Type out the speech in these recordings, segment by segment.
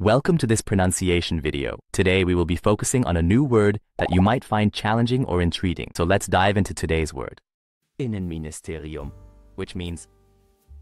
Welcome to this pronunciation video. Today we will be focusing on a new word that you might find challenging or intriguing. So let's dive into today's word. Innenministerium, which means,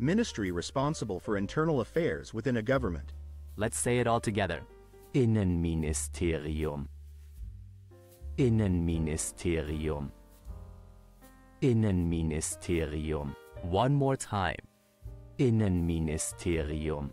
Ministry responsible for internal affairs within a government. let's say it all together. Innenministerium. Innenministerium. Innenministerium. One more time. Innenministerium.